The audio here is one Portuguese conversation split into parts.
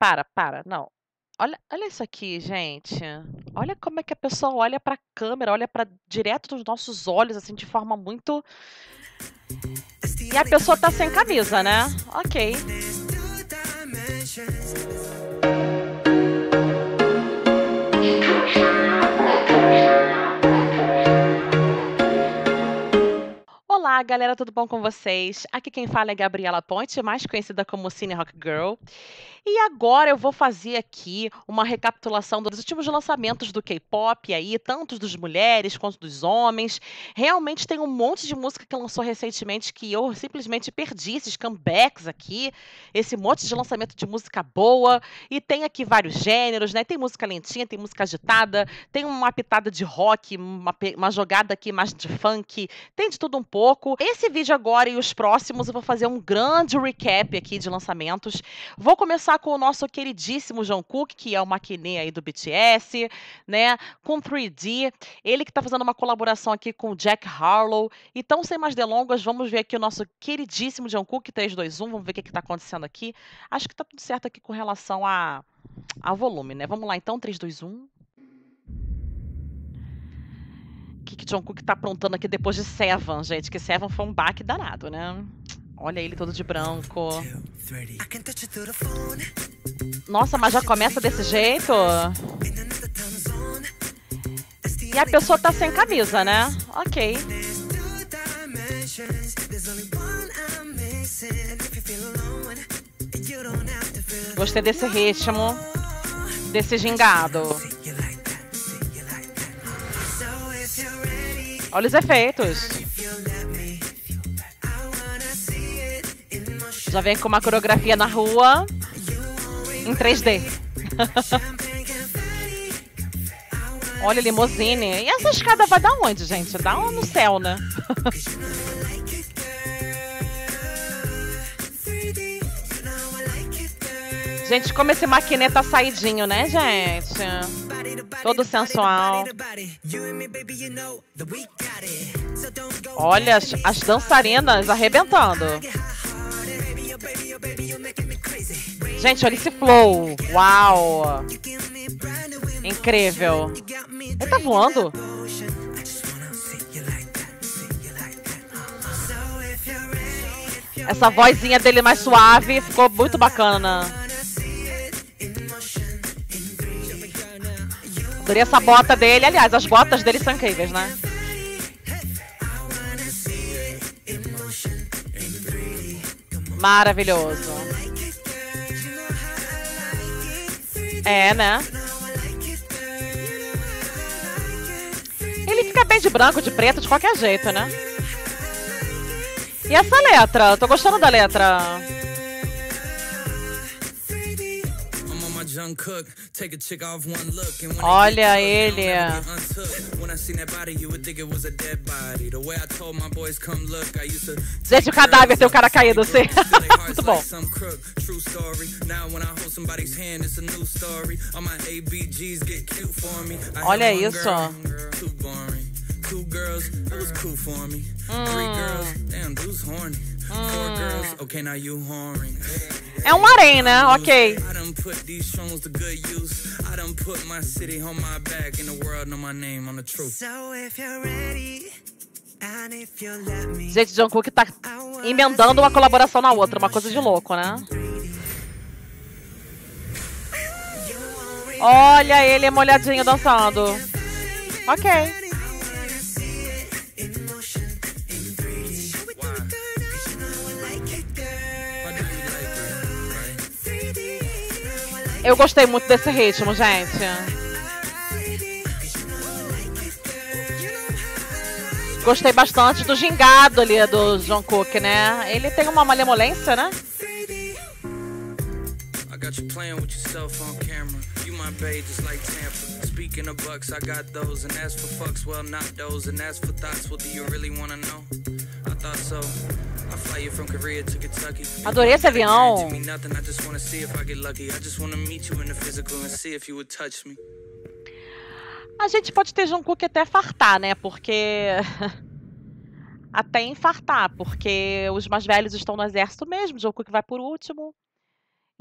para, para, não. Olha, olha isso aqui, gente. Olha como é que a pessoa olha pra câmera, olha para direto dos nossos olhos, assim, de forma muito. E a pessoa tá sem camisa, né? Ok. Olá, galera, tudo bom com vocês? Aqui quem fala é Gabriela Ponte, mais conhecida como Cine Rock Girl. E agora eu vou fazer aqui uma recapitulação dos últimos lançamentos do K-pop aí, tanto dos mulheres quanto dos homens. Realmente tem um monte de música que lançou recentemente que eu simplesmente perdi esses comebacks aqui, esse monte de lançamento de música boa. E tem aqui vários gêneros, né? Tem música lentinha, tem música agitada, tem uma pitada de rock, uma, uma jogada aqui mais de funk, tem de tudo um pouco. Esse vídeo agora e os próximos eu vou fazer um grande recap aqui de lançamentos. Vou começar com o nosso queridíssimo Jungkook, que é o maquinê aí do BTS, né? Com 3D, ele que está fazendo uma colaboração aqui com o Jack Harlow. Então, sem mais delongas, vamos ver aqui o nosso queridíssimo Jungkook 321, vamos ver o que está acontecendo aqui. Acho que está tudo certo aqui com relação a, a volume, né? Vamos lá então, 3, 2, 1. O que, que Jungkook está aprontando aqui depois de Seven, gente? Que Seven foi um baque danado, né? Olha ele todo de branco. Nossa, mas já começa desse jeito? E a pessoa tá sem camisa, né? Ok. Gostei desse ritmo, desse gingado. Olha os efeitos. Já vem com uma coreografia na rua em 3D. Olha, limousine. E essa escada vai dar onde, gente? Dá no céu, né? gente, como esse maquiné tá saidinho, né, gente? Todo sensual. Olha, as, as dançarinas arrebentando. Gente, olha esse flow. Uau. Incrível. Ele tá voando? Essa vozinha dele mais suave ficou muito bacana. Adorei essa bota dele. Aliás, as botas dele são incríveis, né? Maravilhoso. É, né? Ele fica bem de branco, de preto, de qualquer jeito, né? E essa letra? Tô gostando da letra. Olha ele. Gente, o cadáver tem o cara caído, sim. Muito bom. Olha isso. Two girls, it was cool for me. Three girls, damn, dude's horny. Four girls, okay, now you horny. É um harém, né? Ok. Gente, Jungkook tá emendando uma colaboração na outra, uma coisa de louco, né? Olha ele molhadinho dançando. Ok. Eu gostei muito desse ritmo, gente. Gostei bastante do gingado ali do John Cook, né? Ele tem uma malemolência, né? Bucks, got as well, not those, and as so. Adorei esse avião. A gente pode ter Jungkook até fartar, né? Porque até infartar, porque os mais velhos estão no exército mesmo. Jungkook vai por último.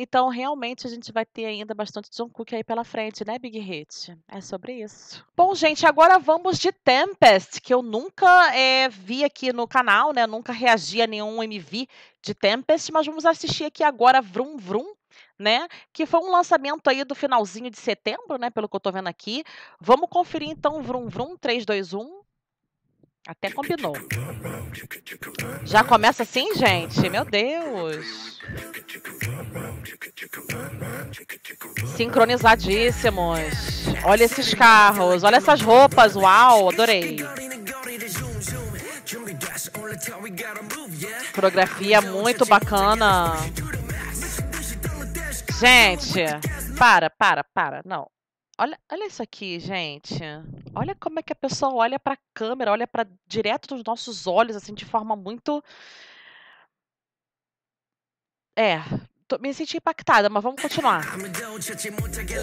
Então, realmente, a gente vai ter ainda bastante Jungkook aí pela frente, né, Big Hit? É sobre isso. Bom, gente, agora vamos de Tempest, que eu nunca é, vi aqui no canal, né? Nunca reagi a nenhum MV de Tempest, mas vamos assistir aqui agora Vrum Vrum, né? Que foi um lançamento aí do finalzinho de setembro, né? Pelo que eu tô vendo aqui. Vamos conferir então Vrum Vrum 3, 2, 1. Até combinou. Já começa assim, gente? Meu Deus. Sincronizadíssimos. Olha esses carros, olha essas roupas. Uau, adorei. Coreografia muito bacana. Gente, para, para, para. Não. Olha, olha isso aqui, gente. Olha como é que a pessoa olha para a câmera, olha para direto dos nossos olhos, assim, de forma muito. É, tô, me senti impactada, mas vamos continuar.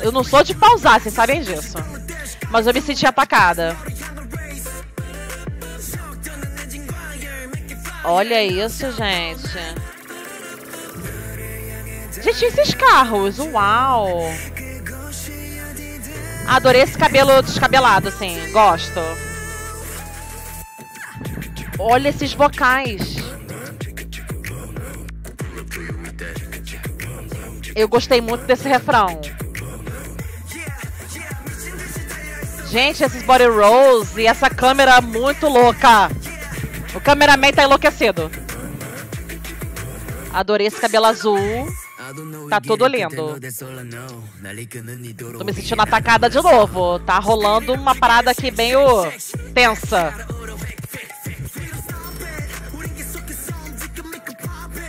Eu não sou de pausar, vocês sabem disso. Mas eu me senti atacada. Olha isso, gente. Gente, esses carros, uau! Adorei esse cabelo descabelado, assim. Gosto. Olha esses vocais. Eu gostei muito desse refrão. Gente, esses body rolls e essa câmera muito louca. O cameraman tá enlouquecido. Adorei esse cabelo azul. Tá tudo lindo. Tô me sentindo atacada de novo. Tá rolando uma parada aqui meio tensa.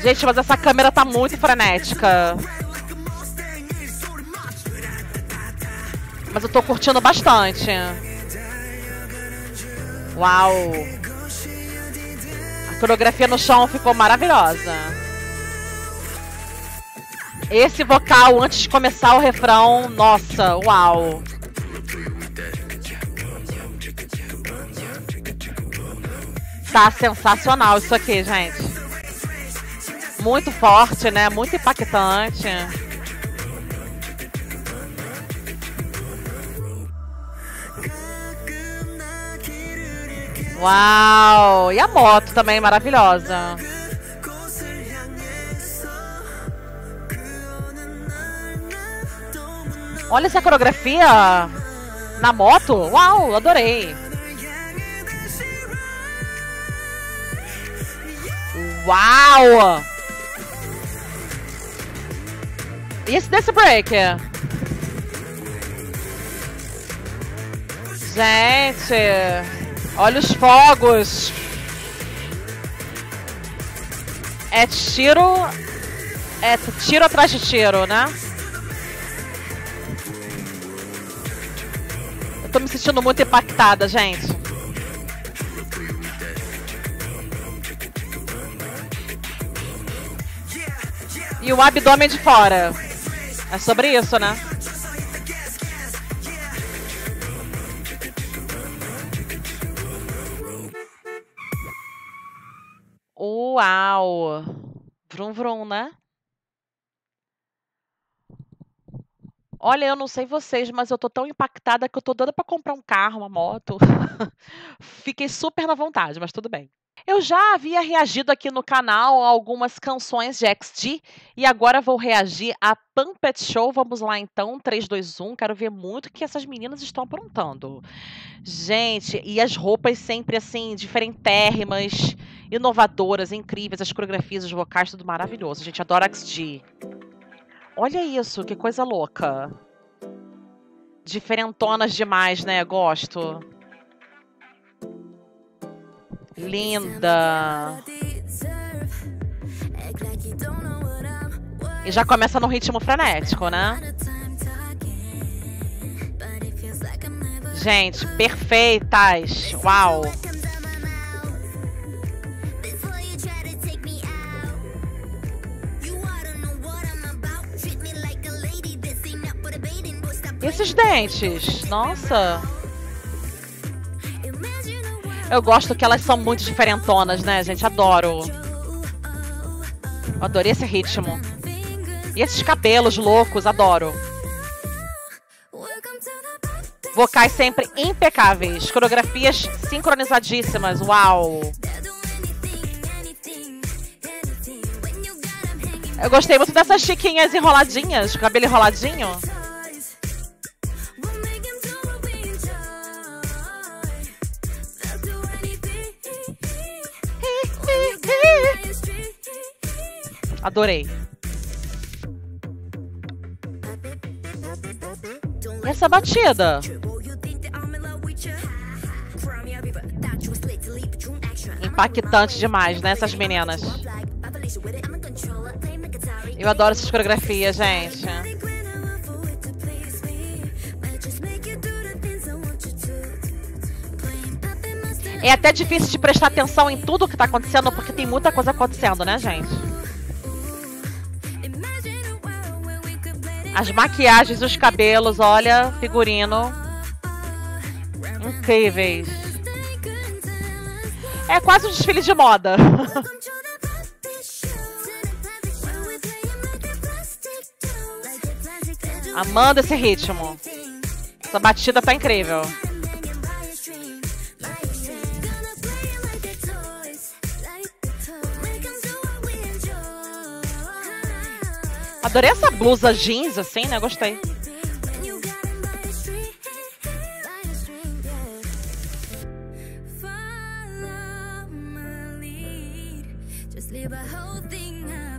Gente, mas essa câmera tá muito frenética. Mas eu tô curtindo bastante. Uau! A coreografia no chão ficou maravilhosa. Esse vocal antes de começar o refrão, nossa, uau. Tá sensacional isso aqui, gente. Muito forte, né? Muito impactante. Uau! E a moto também maravilhosa. Olha essa coreografia na moto. Uau, adorei. Uau! E esse desse break? Gente, olha os fogos. É tiro. É tiro atrás de tiro, né? Tô me sentindo muito impactada, gente. E o abdômen de fora. É sobre isso, né? Uau! Vrum vrum, né? Olha, eu não sei vocês, mas eu tô tão impactada que eu tô dando para comprar um carro, uma moto. Fiquei super na vontade, mas tudo bem. Eu já havia reagido aqui no canal a algumas canções de XG e agora vou reagir a Pumpet Show. Vamos lá então, 3, 2, 1. Quero ver muito o que essas meninas estão aprontando. Gente, e as roupas sempre assim, diferentérrimas, inovadoras, incríveis, as coreografias, os vocais, tudo maravilhoso. Gente adora XG. Olha isso, que coisa louca. Diferentonas demais, né? Gosto. Linda. E já começa no ritmo frenético, né? Gente, perfeitas. Uau. Esses dentes, nossa. Eu gosto que elas são muito diferentonas, né, gente? Adoro. Adorei esse ritmo. E esses cabelos loucos, adoro. Vocais sempre impecáveis. Coreografias sincronizadíssimas. Uau! Eu gostei muito dessas chiquinhas enroladinhas, cabelo enroladinho. Adorei. Essa batida? Impactante demais, né? Essas meninas. Eu adoro essas coreografias, gente. É até difícil de prestar atenção em tudo que tá acontecendo, porque tem muita coisa acontecendo, né, gente? As maquiagens, os cabelos, olha, figurino. Incríveis. É quase um desfile de moda. Amando esse ritmo. Essa batida tá incrível. Adorei essa blusa jeans, assim, né? Gostei.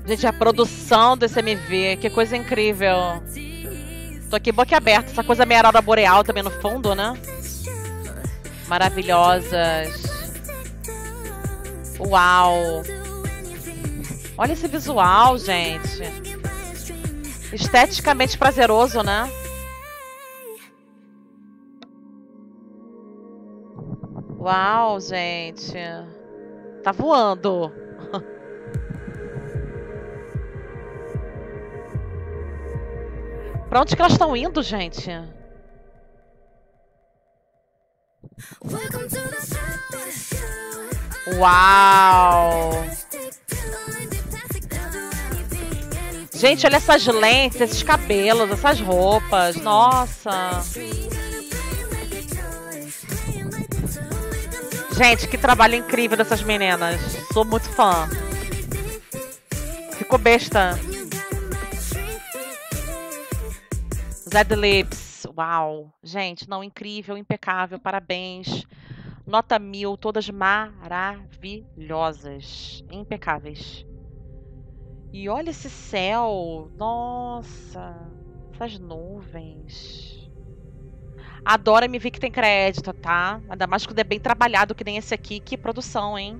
Gente, a produção desse MV, que coisa incrível. Tô aqui boca aberta, essa coisa meio aurora boreal também no fundo, né? Maravilhosas. Uau. Olha esse visual, gente. Esteticamente prazeroso, né? Uau, gente. Tá voando. Pra onde que elas estão indo, gente? Uau! Gente, olha essas lentes, esses cabelos, essas roupas. Nossa! Gente, que trabalho incrível dessas meninas. Sou muito fã. Ficou besta. Zed Lips, uau. Gente, não, incrível, impecável, parabéns. Nota mil, todas maravilhosas, impecáveis. E olha esse céu, nossa, essas nuvens. Adora me ver que tem crédito, tá? Ainda mais quando é bem trabalhado que nem esse aqui. Que produção, hein?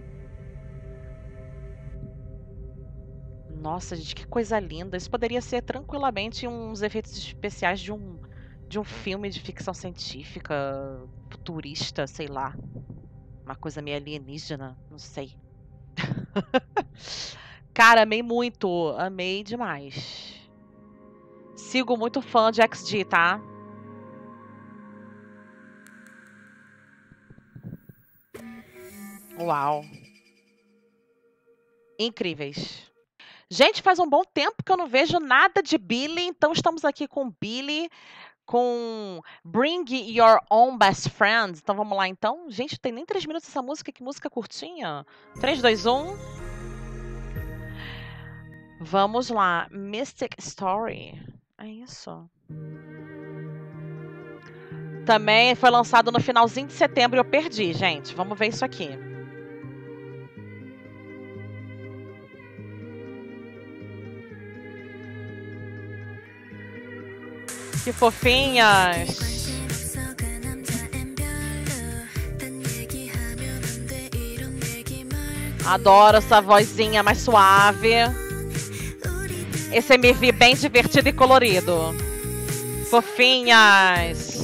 Nossa, gente, que coisa linda. Isso poderia ser tranquilamente uns efeitos especiais de um, de um filme de ficção científica, futurista, sei lá. Uma coisa meio alienígena, não sei. Cara, amei muito. Amei demais. Sigo muito fã de XG, tá? Uau. Incríveis. Gente, faz um bom tempo que eu não vejo nada de Billy, então estamos aqui com Billy, com Bring Your Own Best Friend. Então vamos lá, então. Gente, tem nem três minutos essa música, que música curtinha. 3, 2, 1. Vamos lá, Mystic Story. É isso. Também foi lançado no finalzinho de setembro e eu perdi, gente. Vamos ver isso aqui. Que fofinhas. Adoro essa vozinha mais suave. Esse MV bem divertido e colorido. Fofinhas.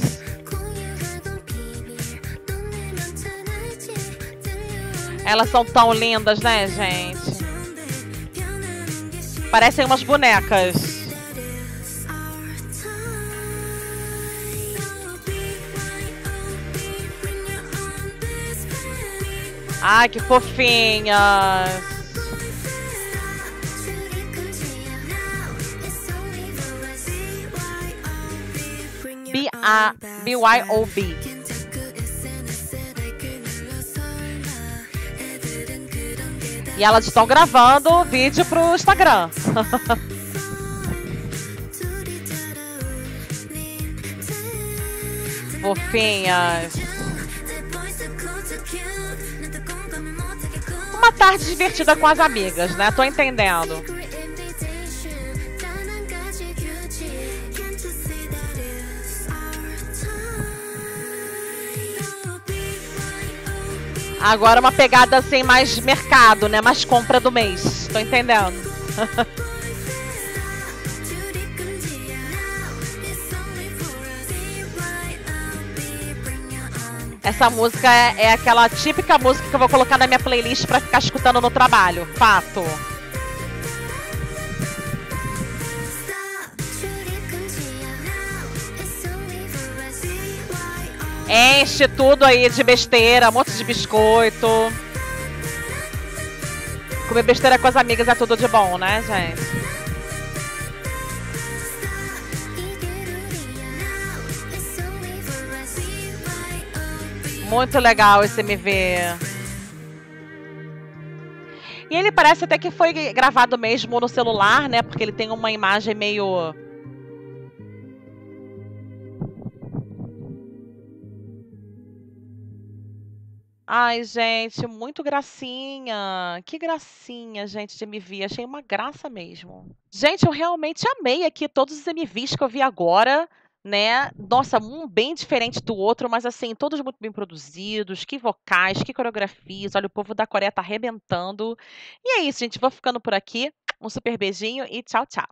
Elas são tão lindas, né, gente? Parecem umas bonecas. Ai, que fofinhas. B-Y-O-B. E elas estão gravando vídeo pro Instagram. Fofinhas. Uma tarde divertida com as amigas, né? Tô entendendo. Agora uma pegada assim mais mercado, né? Mais compra do mês. Tô entendendo. Essa música é, é, aquela típica música que eu vou colocar na minha playlist para ficar escutando no trabalho. Fato. Enche tudo aí de besteira, um monte de biscoito. Comer besteira com as amigas é tudo de bom, né, gente? Muito legal esse MV. E ele parece até que foi gravado mesmo no celular, né? Porque ele tem uma imagem meio Ai, gente, muito gracinha. Que gracinha, gente, de MV. Achei uma graça mesmo. Gente, eu realmente amei aqui todos os MVs que eu vi agora, né? Nossa, um bem diferente do outro, mas assim, todos muito bem produzidos. Que vocais, que coreografias. Olha, o povo da Coreia tá arrebentando. E é isso, gente. Vou ficando por aqui. Um super beijinho e tchau, tchau.